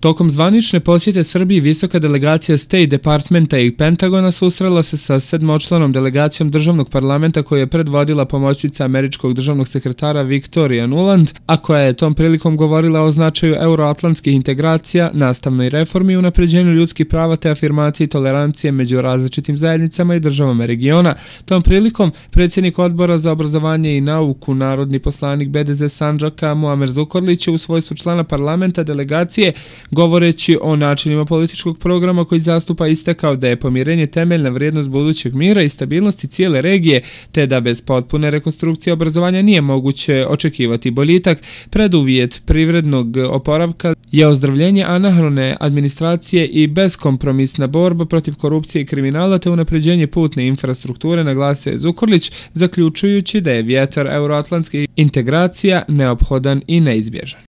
Tokom zvanične posjete Srbiji visoka delegacija State Departmenta i Pentagona susrela se sa sedmočlanom delegacijom državnog parlamenta koju je predvodila pomoćnica američkog državnog sekretara Victoria Nuland, a koja je tom prilikom govorila o značaju euroatlantskih integracija, nastavnoj reformi i unapređenju ljudskih prava te afirmaciji tolerancije među različitim zajednicama i državama regiona. Tom prilikom predsjednik odbora za obrazovanje i nauku, narodni poslanik BDZ Sanđaka Muamer Zukorlić je u svojstvu člana parlamenta delegacije govoreći o načinima političkog programa koji zastupa istekao da je pomirenje temeljna vrijednost budućeg mira i stabilnosti cijele regije, te da bez potpune rekonstrukcije obrazovanja nije moguće očekivati boljitak. Preduvjet privrednog oporavka je ozdravljenje anahrone administracije i beskompromisna borba protiv korupcije i kriminala te unapređenje putne infrastrukture, naglasio je Zukorlić, zaključujući da je vjetar euroatlantske integracija neophodan i neizbježan.